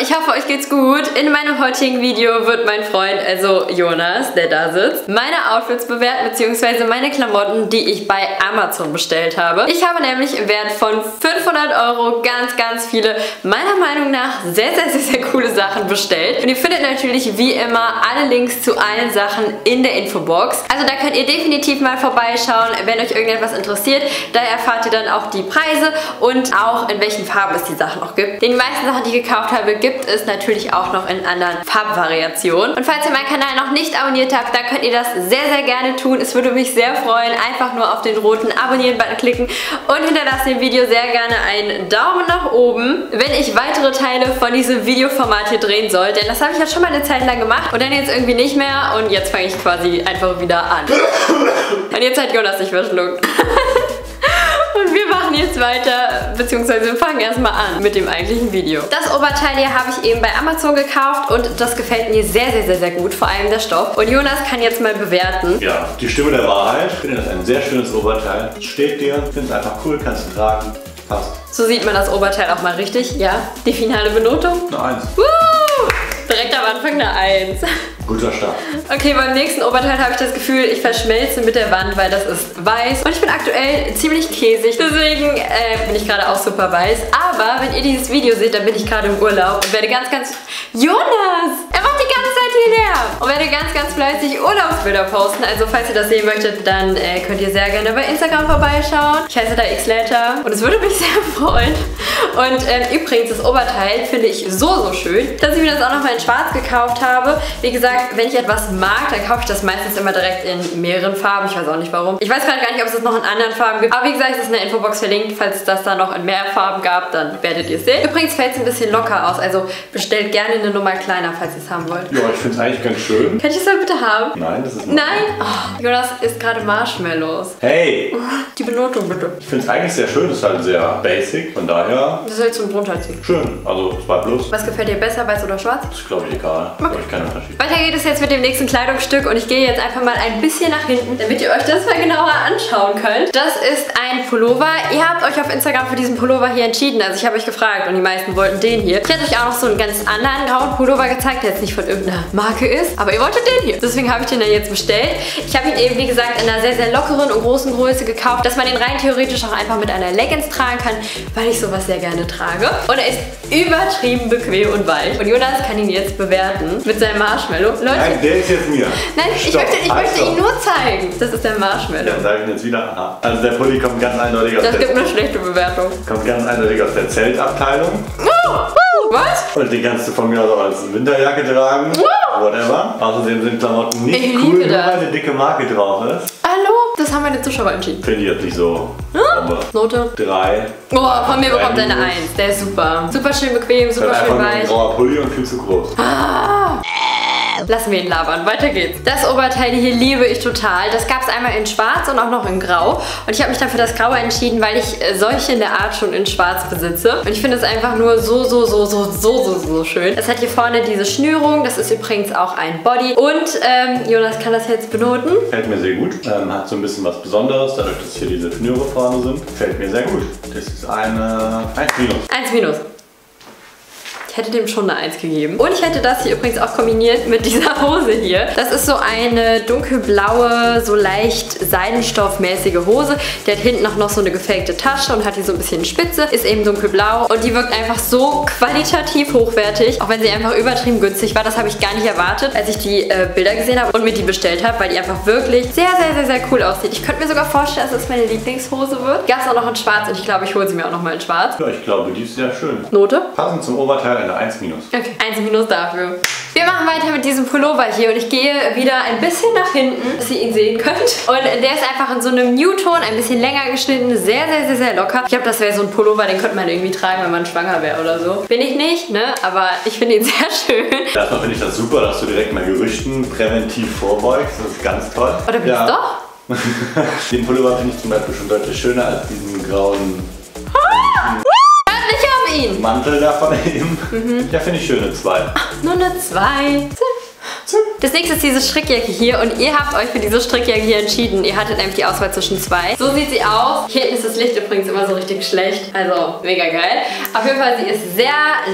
ich hoffe euch geht's gut. In meinem heutigen Video wird mein Freund, also Jonas, der da sitzt, meine Outfits bewerten, beziehungsweise meine Klamotten, die ich bei Amazon bestellt habe. Ich habe nämlich im Wert von 500 Euro ganz, ganz viele, meiner Meinung nach, sehr, sehr, sehr, sehr coole Sachen bestellt. Und ihr findet natürlich wie immer alle Links zu allen Sachen in der Infobox. Also da könnt ihr definitiv mal vorbeischauen, wenn euch irgendetwas interessiert. Da erfahrt ihr dann auch die Preise und auch in welchen Farben es die Sachen auch gibt. Die meisten Sachen, die ich gekauft habe, gibt es natürlich auch noch in anderen Farbvariationen. Und falls ihr meinen Kanal noch nicht abonniert habt, dann könnt ihr das sehr, sehr gerne tun. Es würde mich sehr freuen. Einfach nur auf den roten Abonnieren-Button klicken und hinterlasst dem Video sehr gerne einen Daumen nach oben, wenn ich weitere Teile von diesem Videoformat hier drehen soll. Denn das habe ich ja schon mal eine Zeit lang gemacht und dann jetzt irgendwie nicht mehr und jetzt fange ich quasi einfach wieder an. Und jetzt hat Jonas sich verschluckt. Machen jetzt weiter, beziehungsweise wir fangen erstmal an mit dem eigentlichen Video. Das Oberteil hier habe ich eben bei Amazon gekauft und das gefällt mir sehr, sehr, sehr, sehr gut, vor allem der Stoff. Und Jonas kann jetzt mal bewerten. Ja, die Stimme der Wahrheit. Ich finde das ein sehr schönes Oberteil. Steht dir, finde es einfach cool, kannst du tragen, passt. So sieht man das Oberteil auch mal richtig. Ja, die finale Benotung. Eine Eins. Woo! Direkt am Anfang eine Eins. Guter Start. Okay, beim nächsten Oberteil habe ich das Gefühl, ich verschmelze mit der Wand, weil das ist weiß. Und ich bin aktuell ziemlich käsig, deswegen äh, bin ich gerade auch super weiß. Aber wenn ihr dieses Video seht, dann bin ich gerade im Urlaub und werde ganz, ganz... Jonas! Leer! Und werde ganz, ganz fleißig Urlaubsbilder posten. Also falls ihr das sehen möchtet, dann äh, könnt ihr sehr gerne bei Instagram vorbeischauen. Ich heiße da xlater und es würde mich sehr freuen. Und ähm, übrigens, das Oberteil finde ich so, so schön, dass ich mir das auch nochmal in schwarz gekauft habe. Wie gesagt, wenn ich etwas mag, dann kaufe ich das meistens immer direkt in mehreren Farben. Ich weiß auch nicht warum. Ich weiß gerade gar nicht, ob es das noch in anderen Farben gibt. Aber wie gesagt, es ist in der Infobox verlinkt. Falls es das da noch in mehr Farben gab, dann werdet ihr es sehen. Übrigens fällt es ein bisschen locker aus. Also bestellt gerne eine Nummer kleiner, falls ihr es haben wollt. Ja, ich finde es eigentlich ganz schön. Kann ich es dann bitte haben? Nein, das ist Nein? Oh, Jonas isst gerade Marshmallows. Hey! Die Benotung bitte. Ich finde es eigentlich sehr schön. Es ist halt sehr basic. Von daher Das soll zum runterziehen. schön. Also 2 plus. Was gefällt dir besser, weiß oder schwarz? Das ist glaube ich egal. Okay. Glaube ich keinen Unterschied. Weiter geht es jetzt mit dem nächsten Kleidungsstück und ich gehe jetzt einfach mal ein bisschen nach hinten, damit ihr euch das mal genauer anschauen könnt. Das ist ein Pullover. Ihr habt euch auf Instagram für diesen Pullover hier entschieden. Also ich habe euch gefragt und die meisten wollten den hier. Ich hätte euch auch noch so einen ganz anderen grauen Pullover gezeigt, der jetzt nicht von irgendeiner Marke ist. Aber ihr wolltet den hier. Deswegen habe ich den dann jetzt bestellt. Ich habe ihn eben, wie gesagt, in einer sehr, sehr lockeren und großen Größe gekauft, dass man den rein theoretisch auch einfach mit einer Leggings tragen kann, weil ich sowas sehr gerne trage. Und er ist übertrieben bequem und weich. Und Jonas kann ihn jetzt bewerten mit seinem Marshmallow. Leute, Nein, der ist jetzt mir. Nein, ich Stopp, möchte, ich halt, möchte ihn nur zeigen. Das ist der Marshmallow. Dann sage ich jetzt wieder, aha. Also der Pulli kommt ganz eindeutig aus Das gibt der, eine schlechte Bewertung. kommt ganz eindeutig aus der Zeltabteilung. Was? Und den kannst du von mir aus auch als Winterjacke tragen. Whatever. Außerdem sind Klamotten nicht Ich cool, liebe nur weil eine dicke Marke drauf ist. Hallo? Das haben meine Zuschauer entschieden. Finde ich jetzt nicht so. Bombe. Note? Drei. Oh, von mir bekommt er eine Minus. 1. Der ist super. Super schön bequem, super schön nur ein weich. grauer Pulli und viel zu groß. Lassen wir ihn labern. Weiter geht's. Das Oberteil hier liebe ich total. Das gab es einmal in schwarz und auch noch in grau. Und ich habe mich dann für das graue entschieden, weil ich äh, solche in der Art schon in schwarz besitze. Und ich finde es einfach nur so, so, so, so, so, so, so schön. Es hat hier vorne diese Schnürung. Das ist übrigens auch ein Body. Und ähm, Jonas kann das jetzt benoten. Fällt mir sehr gut. Ähm, hat so ein bisschen was Besonderes, dadurch, dass hier diese Schnüre vorne sind. Fällt mir sehr gut. Das ist eine 1 minus. 1 minus. Ich hätte dem schon eine 1 gegeben. Und ich hätte das hier übrigens auch kombiniert mit dieser Hose hier. Das ist so eine dunkelblaue, so leicht seidenstoffmäßige Hose. Die hat hinten auch noch so eine gefakte Tasche und hat hier so ein bisschen Spitze. Ist eben dunkelblau und die wirkt einfach so qualitativ hochwertig. Auch wenn sie einfach übertrieben günstig war. Das habe ich gar nicht erwartet, als ich die äh, Bilder gesehen habe und mir die bestellt habe, weil die einfach wirklich sehr, sehr, sehr, sehr cool aussieht. Ich könnte mir sogar vorstellen, dass das meine Lieblingshose wird. Gab es auch noch in schwarz und ich glaube, ich hole sie mir auch noch mal in schwarz. Ja, ich glaube, die ist sehr schön. Note? Passend zum Oberteil eine 1 minus. Okay, 1 Minus dafür. Wir machen weiter mit diesem Pullover hier und ich gehe wieder ein bisschen nach hinten, dass ihr ihn sehen könnt. Und der ist einfach in so einem Newton, ein bisschen länger geschnitten, sehr, sehr, sehr, sehr locker. Ich glaube, das wäre so ein Pullover, den könnte man irgendwie tragen, wenn man schwanger wäre oder so. Bin ich nicht, ne? Aber ich finde ihn sehr schön. Erstmal finde ich das super, dass du direkt mal Gerüchten präventiv vorbeugst. Das ist ganz toll. Oder bin Ja. doch? Den Pullover finde ich zum Beispiel schon deutlich schöner als diesen grauen Ihn! Mantel da von eben. Mhm. Ja, finde ich schöne zwei. Nur eine 2. Das nächste ist diese Strickjacke hier und ihr habt euch für diese Strickjacke hier entschieden. Ihr hattet nämlich die Auswahl zwischen zwei. So sieht sie aus. Hier hinten ist das Licht übrigens immer so richtig schlecht. Also mega geil. Auf jeden Fall, sie ist sehr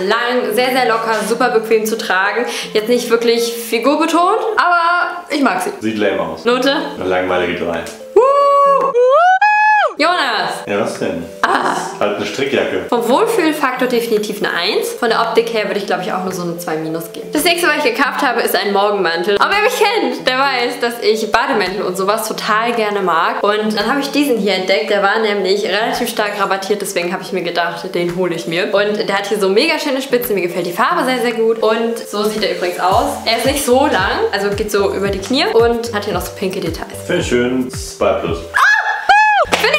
lang, sehr, sehr locker, super bequem zu tragen. Jetzt nicht wirklich figurbetont, aber ich mag sie. Sieht lame aus. Note? Eine langweilige 3. Jonas! Ja, was denn? Ah. Halt eine Strickjacke. Vom Wohlfühlfaktor definitiv eine 1. Von der Optik her würde ich glaube ich auch nur so eine 2 minus geben. Das nächste, was ich gekauft habe, ist ein Morgenmantel. Aber wer mich kennt, der weiß, dass ich Bademäntel und sowas total gerne mag. Und dann habe ich diesen hier entdeckt. Der war nämlich relativ stark rabattiert, deswegen habe ich mir gedacht, den hole ich mir. Und der hat hier so mega schöne Spitzen. Mir gefällt die Farbe sehr, sehr gut. Und so sieht er übrigens aus. Er ist nicht so lang, also geht so über die Knie und hat hier noch so pinke Details. Finde ich schön. 2 plus. Finde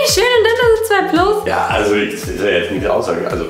ich schön und dann es 2 plus. Ja, also das ist ja jetzt nicht die Aussage. Also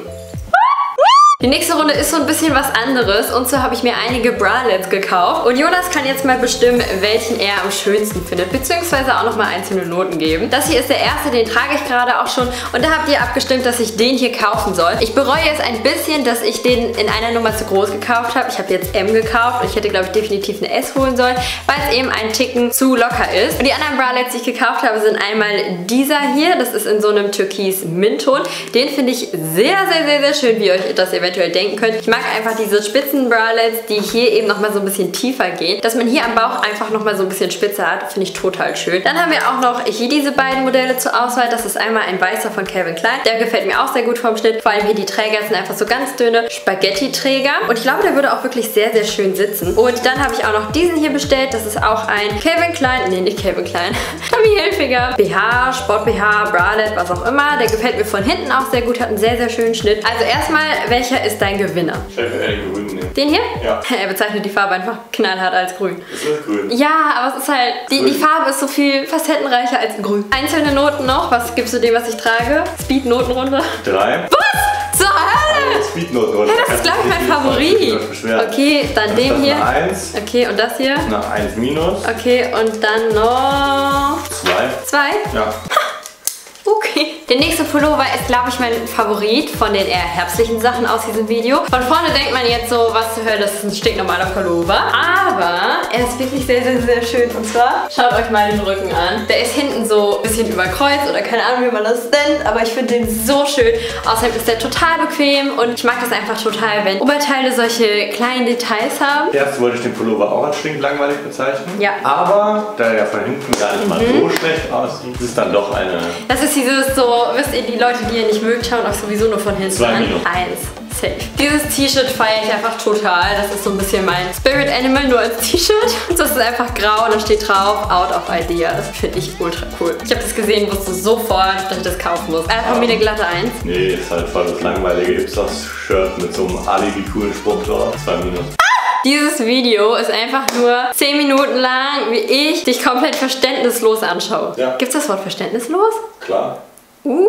Die nächste Runde ist so ein bisschen was anderes und zwar habe ich mir einige Bralettes gekauft und Jonas kann jetzt mal bestimmen, welchen er am schönsten findet, beziehungsweise auch nochmal einzelne Noten geben. Das hier ist der erste, den trage ich gerade auch schon und da habt ihr abgestimmt, dass ich den hier kaufen soll. Ich bereue es ein bisschen, dass ich den in einer Nummer zu groß gekauft habe. Ich habe jetzt M gekauft und ich hätte glaube ich definitiv eine S holen sollen, weil es eben ein Ticken zu locker ist. Und die anderen Bralettes, die ich gekauft habe, sind einmal dieser hier, das ist in so einem türkis Mintton. Den finde ich sehr, sehr, sehr, sehr schön, wie euch das eventuell denken könnt. Ich mag einfach diese spitzen Bralettes, die hier eben nochmal so ein bisschen tiefer gehen. Dass man hier am Bauch einfach nochmal so ein bisschen spitzer hat, finde ich total schön. Dann haben wir auch noch hier diese beiden Modelle zur Auswahl. Das ist einmal ein weißer von Calvin Klein. Der gefällt mir auch sehr gut vom Schnitt. Vor allem hier die Träger sind einfach so ganz dünne Spaghetti-Träger. Und ich glaube, der würde auch wirklich sehr, sehr schön sitzen. Und dann habe ich auch noch diesen hier bestellt. Das ist auch ein Calvin Klein, nee, nicht Calvin Klein, Tommy Hilfiger BH, Sport-BH, Bralette, was auch immer. Der gefällt mir von hinten auch sehr gut, hat einen sehr, sehr schönen Schnitt. Also erstmal, welcher ist dein Gewinner? ich hätte ehrlich grün nehmen. Den hier? Ja. Er bezeichnet die Farbe einfach knallhart als grün. Ist das grün? Ja, aber es ist halt, die, die Farbe ist so viel facettenreicher als grün. Einzelne Noten noch. Was gibst du dem, was ich trage? Speed-Noten runter. 3. Was? Zur Hölle! Speednote runter. Ja, das ist, glaube ich, mein Favorit. Okay, dann den das hier. Eine 1, Okay, und das hier? eine 1 minus, Okay, und dann noch 2. zwei. Ja. Okay. Der nächste Pullover ist, glaube ich, mein Favorit von den eher herbstlichen Sachen aus diesem Video. Von vorne denkt man jetzt so, was zu hören, das ist ein stinknormaler Pullover. Aber er ist wirklich sehr, sehr, sehr schön. Und zwar, schaut euch mal den Rücken an. Der ist hinten so ein bisschen überkreuzt oder keine Ahnung, wie man das nennt. Aber ich finde den so schön. Außerdem ist der total bequem und ich mag das einfach total, wenn Oberteile solche kleinen Details haben. Erst wollte ich den Pullover auch als stinklangweilig bezeichnen. Ja. Aber da er von hinten gar nicht mal so schlecht aussieht, ist es dann doch eine Das ist dieses so, wisst ihr, die Leute, die ihr nicht mögt, schauen euch sowieso nur von hinten Zwei an. Eins. Safe. Dieses T-Shirt feiere ich einfach total. Das ist so ein bisschen mein Spirit Animal, nur als T-Shirt. Das ist einfach grau und da steht drauf, out of idea. Das finde ich ultra cool. Ich habe das gesehen, wusste sofort, dass ich das kaufen muss. Einfach mir eine glatte Eins. Nee, ist halt voll das langweilige Ipsos-Shirt mit so einem alibi coolen Spruch drauf. 2 minus. Dieses Video ist einfach nur 10 Minuten lang, wie ich dich komplett verständnislos anschaue. Ja. Gibt's das Wort verständnislos? Klar. Uh.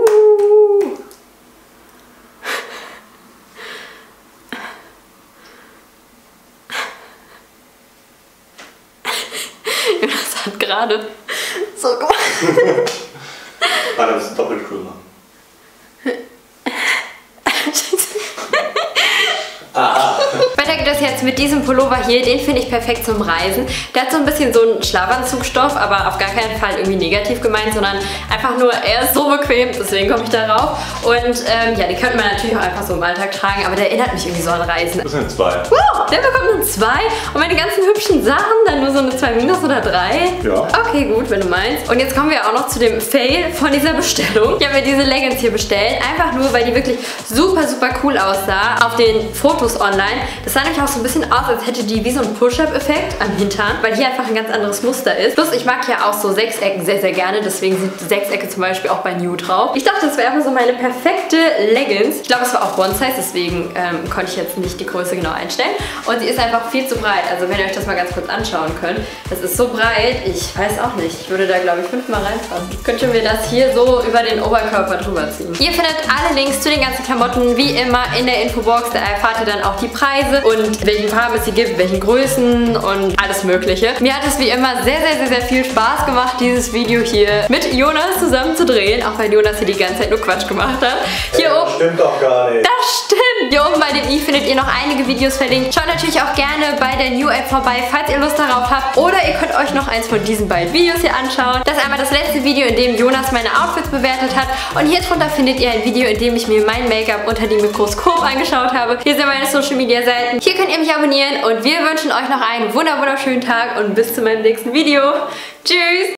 Jonas hat gerade so gemacht. Ah, das ist doppelt cool machen. Weiter geht es jetzt mit diesem Pullover hier. Den finde ich perfekt zum Reisen. Der hat so ein bisschen so einen Schlafanzugstoff, aber auf gar keinen Fall irgendwie negativ gemeint, sondern einfach nur, er ist so bequem, deswegen komme ich darauf. Und ähm, ja, den könnte man natürlich auch einfach so im Alltag tragen, aber der erinnert mich irgendwie so an Reisen. Das sind 2. Wow, der bekommt eine 2 und meine ganzen hübschen Sachen dann nur so eine 2 minus oder 3. Ja. Okay, gut, wenn du meinst. Und jetzt kommen wir auch noch zu dem Fail von dieser Bestellung. Ich habe mir diese Leggings hier bestellt, einfach nur, weil die wirklich super, super cool aussah auf den Fotos online. Das sah nämlich auch so ein bisschen aus, als hätte die wie so ein Push-Up-Effekt am Hintern, weil hier einfach ein ganz anderes Muster ist. Plus, ich mag ja auch so Sechsecken sehr, sehr gerne, deswegen sind Sechsecke zum Beispiel auch bei New drauf. Ich dachte, das wäre einfach so meine perfekte Leggings. Ich glaube, es war auch One-Size, deswegen ähm, konnte ich jetzt nicht die Größe genau einstellen. Und sie ist einfach viel zu breit. Also wenn ihr euch das mal ganz kurz anschauen könnt, das ist so breit, ich weiß auch nicht. Ich würde da, glaube ich, fünfmal reinpassen. Ich könnte mir das hier so über den Oberkörper drüber ziehen. Ihr findet alle Links zu den ganzen Klamotten wie immer in der Infobox. Da erfahrt ihr dann auch die Preise und und welchen Farben es sie gibt, welchen Größen und alles mögliche. Mir hat es wie immer sehr, sehr, sehr, sehr viel Spaß gemacht, dieses Video hier mit Jonas zusammen zu drehen, auch weil Jonas hier die ganze Zeit nur Quatsch gemacht hat. Hier ja, oben... Stimmt doch gar nicht. Das stimmt! Hier oben bei dem i findet ihr noch einige Videos verlinkt. Schaut natürlich auch gerne bei der New App vorbei, falls ihr Lust darauf habt. Oder ihr könnt euch noch eins von diesen beiden Videos hier anschauen. Das ist einmal das letzte Video, in dem Jonas meine Outfits bewertet hat. Und hier drunter findet ihr ein Video, in dem ich mir mein Make-up unter dem Mikroskop angeschaut habe. Hier sind meine Social Media Seiten. Hier könnt ihr mich abonnieren und wir wünschen euch noch einen wunderschönen Tag und bis zu meinem nächsten Video. Tschüss!